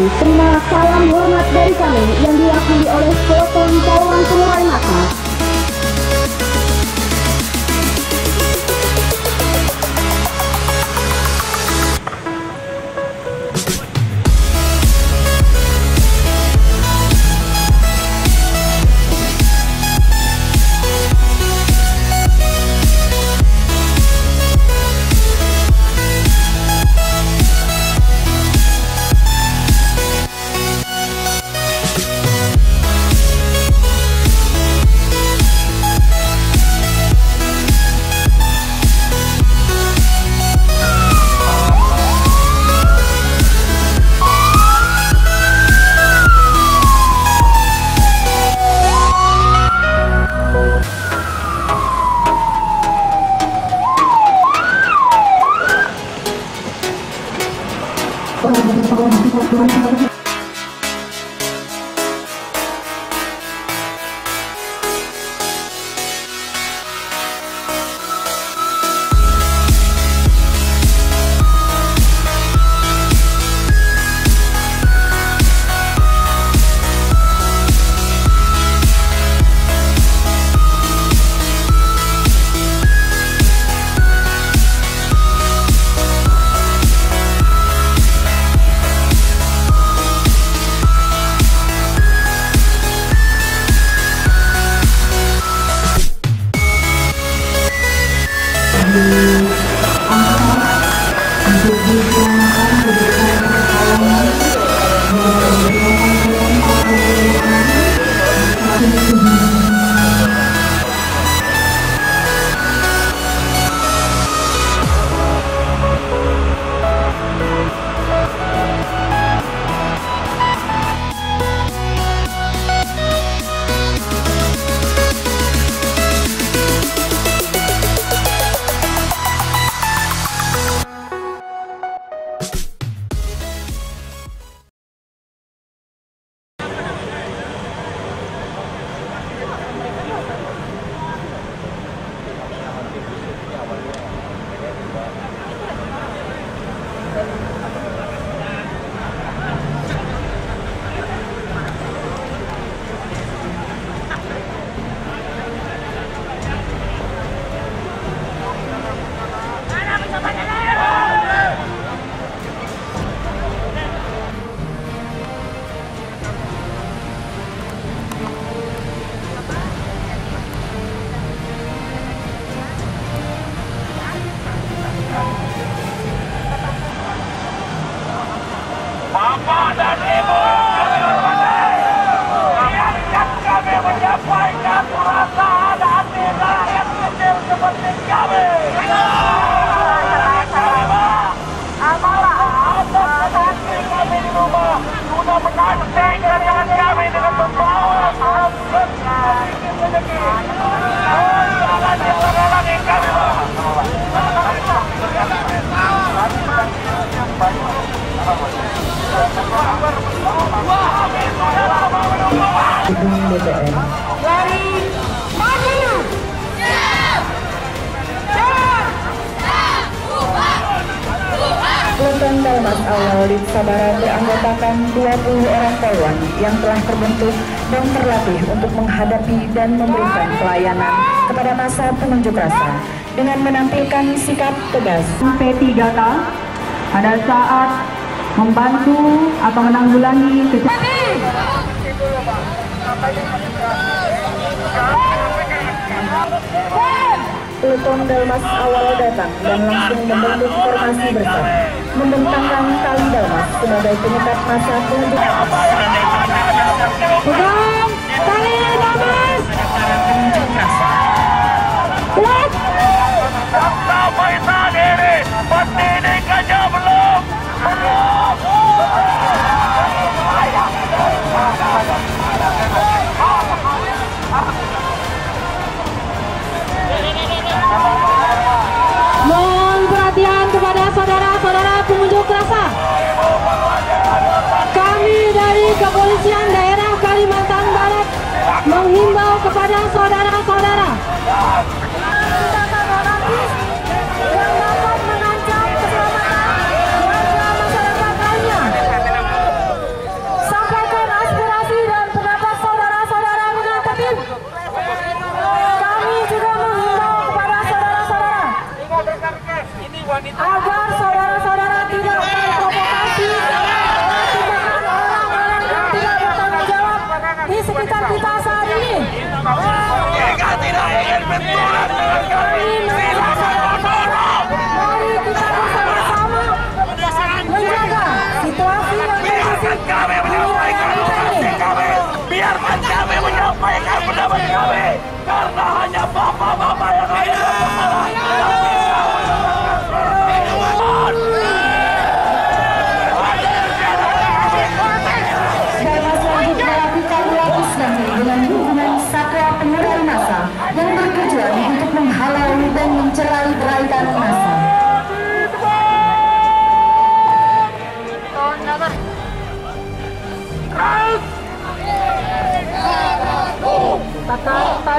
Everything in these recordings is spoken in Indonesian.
kasih. Terima salam hormat dari kami yang diwakili oleh Pelopon Tawang Pengurai Mata. Sabara beranggotakan 20 orang polwan yang telah terbentuk dan terlatih untuk menghadapi dan memberikan pelayanan kepada masa penunjuk rasa dengan menampilkan sikap tegas. P3K pada saat membantu atau menanggulangi kejahatan Peleton Dalmas awal datang dan langsung membentuk formasi bersama, membentangkan tali Dalmas sebagai penyekat masa penunjuk Pegang tali Dalmas. Kuat. Sampai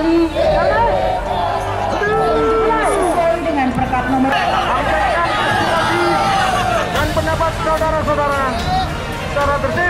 Jangan. Sesuai dengan perkap nomor dan pendapat saudara-saudara secara tertib.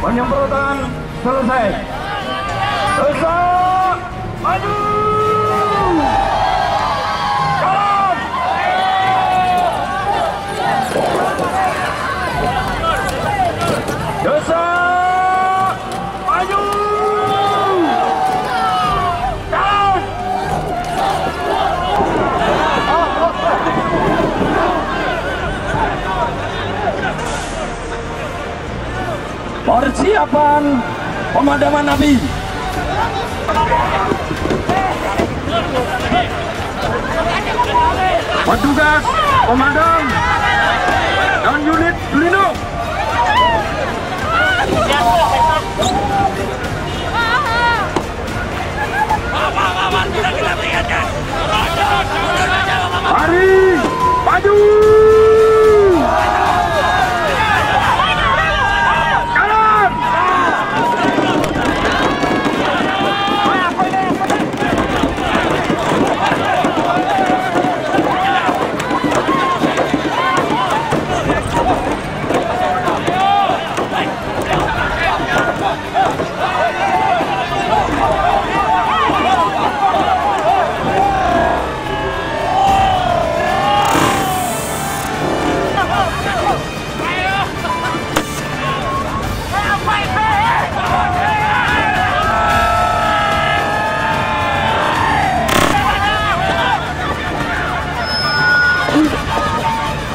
Penyemprotan selesai. Selesai. Maju! Persiapan pemadaman api. Petugas pemadam dan unit pelindung. Mari maju.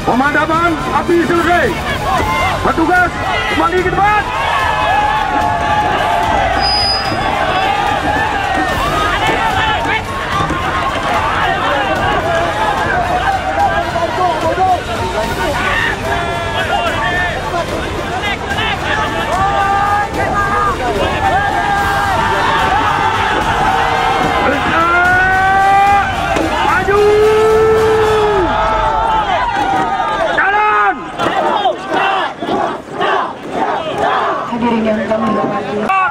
Pemadaman api selesai. Petugas kembali ke tempat. Ikan kambing.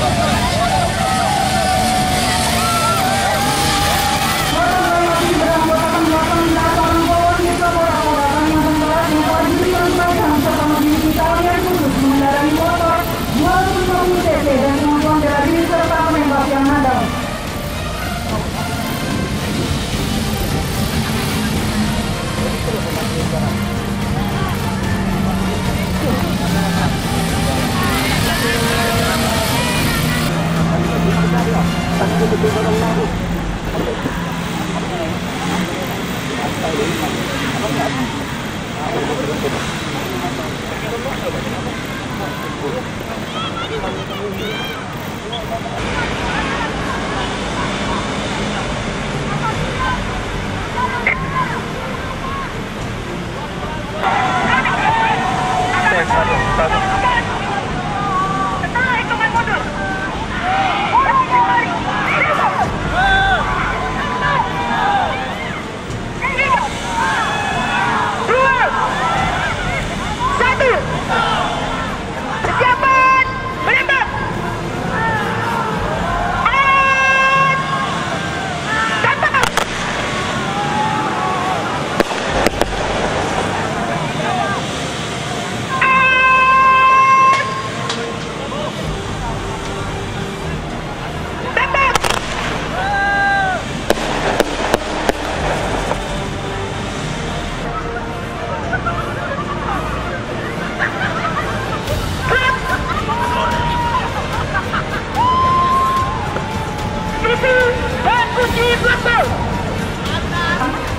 lain masa the middle of the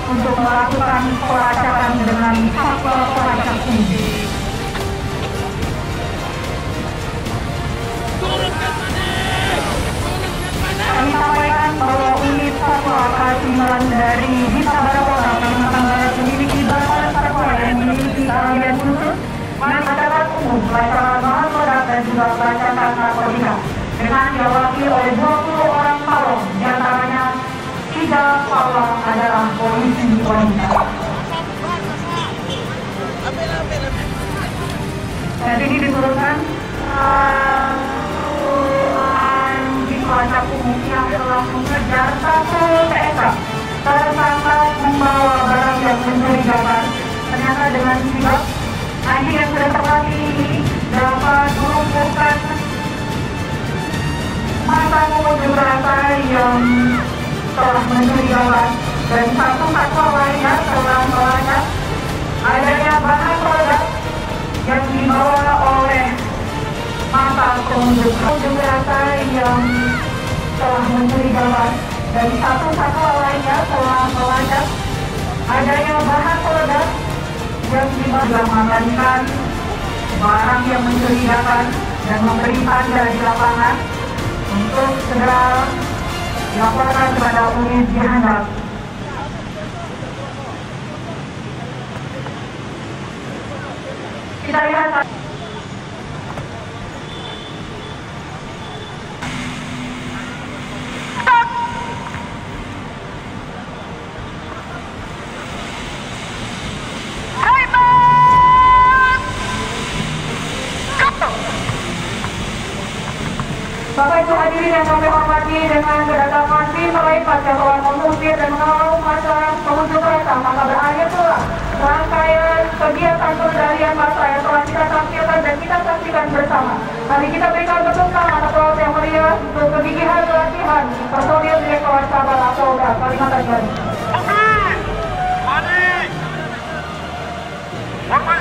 untuk melakukan pelacakan dengan kapal pelacak ini. Kami sampaikan bahwa unit operasi malam dari Bisa Barapora Kalimantan Barat memiliki bahan satwa yang memiliki keahlian khusus masyarakat umum, pelacakan bahan peledak dan juga pelacakan narkotika dengan diawaki oleh 20 orang pawang, di antaranya tiga pawang adalah polisi wanita. Dan ini diturunkan di pajak umum yang telah mengejar satu TSA tersangka membawa barang yang mencurigakan. Ternyata dengan sigap anjing yang sudah terlatih ini dapat melumpuhkan masa pengunjuk rasa yang telah mencurigakan dan satu satwa lainnya telah melacak adanya bahan peledak yang dibawa oleh masa pengunjuk pengunjuk rasa yang telah mencurigakan dan satu satwa lainnya telah melacak adanya bahan peledak yang dibawa mengamankan barang yang mencurigakan dan memberi tanda di lapangan untuk segera dilaporkan kepada unit dihandap. Kita lihat yang kami hormati dengan kedatangan tim terkait telah mengusir dan mengawal masa pengunjuk rasa maka berakhir pula rangkaian kegiatan pengendalian masa yang telah kita tampilkan dan kita saksikan bersama. Mari kita berikan tepuk tangan aplaus yang meriah untuk kegigihan latihan personil Direktorat Sabara Polda Kalimantan Barat. Hajar